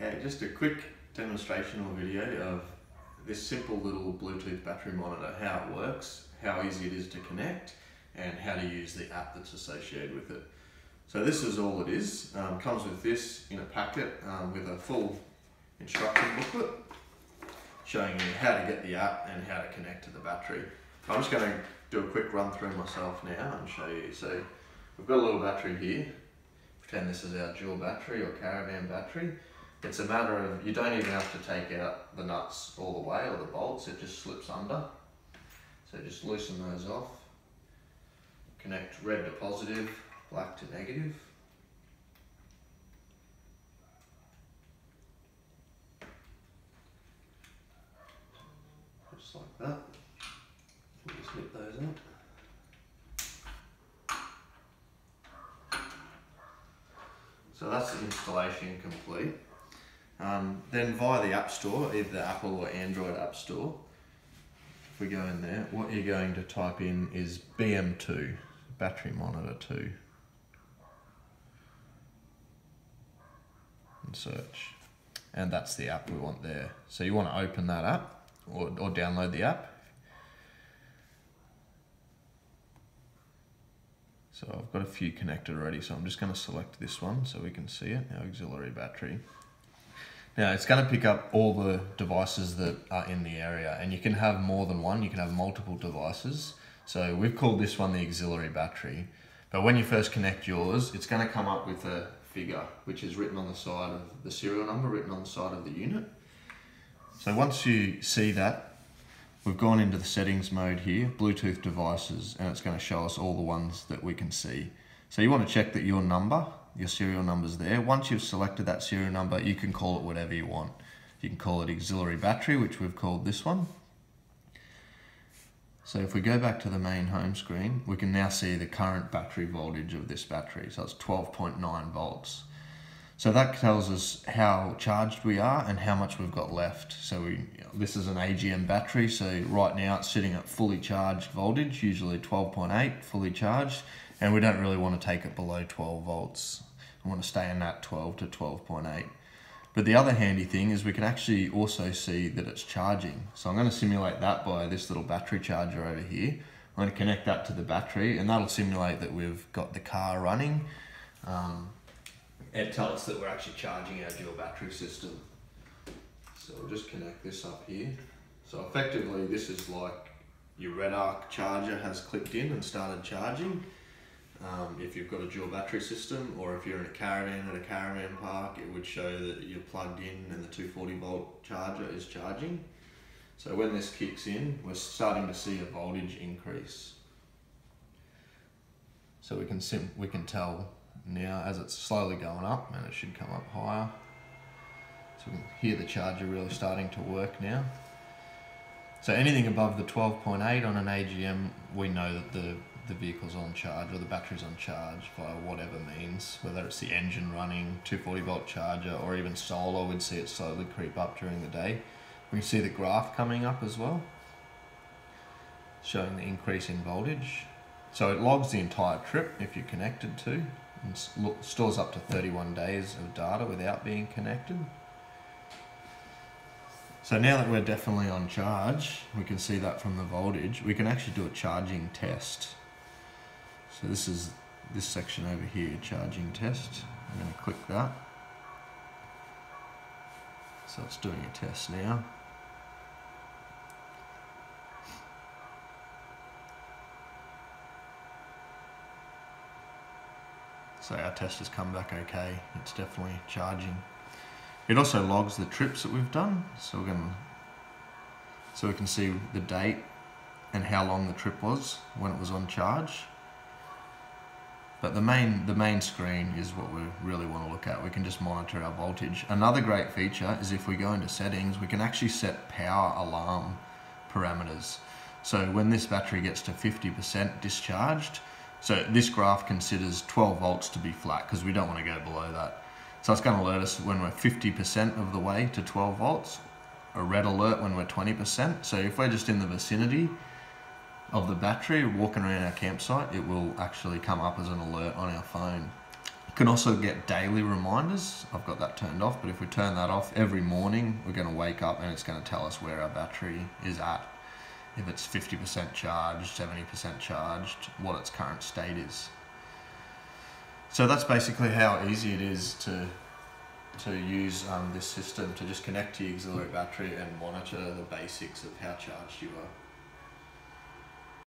Okay, just a quick demonstrational video of this simple little Bluetooth battery monitor, how it works, how easy it is to connect, and how to use the app that's associated with it. So this is all it is. Um, comes with this in a packet um, with a full instruction booklet showing you how to get the app and how to connect to the battery. I'm just going to do a quick run through myself now and show you. So we've got a little battery here. Pretend this is our dual battery or caravan battery. It's a matter of, you don't even have to take out the nuts all the way or the bolts, it just slips under. So just loosen those off. Connect red to positive, black to negative. Just like that. Just nip those out. So that's the installation complete. Um, then via the App Store, either the Apple or Android App Store, if we go in there, what you're going to type in is BM2, battery monitor 2. And search. And that's the app we want there. So you want to open that app or, or download the app. So I've got a few connected already, so I'm just going to select this one so we can see it, our auxiliary battery. Now it's going to pick up all the devices that are in the area and you can have more than one, you can have multiple devices. So we've called this one the auxiliary battery. But when you first connect yours, it's going to come up with a figure which is written on the side of the serial number, written on the side of the unit. So once you see that, we've gone into the settings mode here, Bluetooth devices, and it's going to show us all the ones that we can see. So you want to check that your number your serial numbers there. Once you've selected that serial number, you can call it whatever you want. You can call it auxiliary battery, which we've called this one. So if we go back to the main home screen, we can now see the current battery voltage of this battery. So it's 12.9 volts. So that tells us how charged we are and how much we've got left. So we, this is an AGM battery, so right now it's sitting at fully charged voltage, usually 12.8 fully charged, and we don't really want to take it below 12 volts. We want to stay in that 12 to 12.8. But the other handy thing is we can actually also see that it's charging. So I'm going to simulate that by this little battery charger over here. I'm going to connect that to the battery and that'll simulate that we've got the car running. Um, and tell us that we're actually charging our dual battery system. So we'll just connect this up here. So effectively this is like your Redarc charger has clicked in and started charging. Um, if you've got a dual battery system or if you're in a caravan at a caravan park, it would show that you're plugged in and the 240 volt charger is charging. So when this kicks in, we're starting to see a voltage increase. So we can sim we can tell now as it's slowly going up and it should come up higher. So we can hear the charger really starting to work now. So anything above the 12.8 on an AGM, we know that the the vehicle's on charge or the battery's on charge via whatever means, whether it's the engine running, 240 volt charger, or even solar, we'd see it slowly creep up during the day. We can see the graph coming up as well, showing the increase in voltage. So it logs the entire trip if you're connected to, and stores up to 31 days of data without being connected. So now that we're definitely on charge, we can see that from the voltage, we can actually do a charging test. So this is this section over here, charging test. I'm going to click that. So it's doing a test now. So our test has come back okay. It's definitely charging. It also logs the trips that we've done. So we're going to, so we can see the date and how long the trip was when it was on charge. But the main, the main screen is what we really want to look at. We can just monitor our voltage. Another great feature is if we go into settings, we can actually set power alarm parameters. So when this battery gets to 50% discharged, so this graph considers 12 volts to be flat because we don't want to go below that. So it's going to alert us when we're 50% of the way to 12 volts, a red alert when we're 20%. So if we're just in the vicinity, of the battery walking around our campsite, it will actually come up as an alert on our phone. You can also get daily reminders. I've got that turned off, but if we turn that off every morning, we're going to wake up and it's going to tell us where our battery is at. If it's 50% charged, 70% charged, what its current state is. So that's basically how easy it is to to use um, this system to just connect to your auxiliary battery and monitor the basics of how charged you are.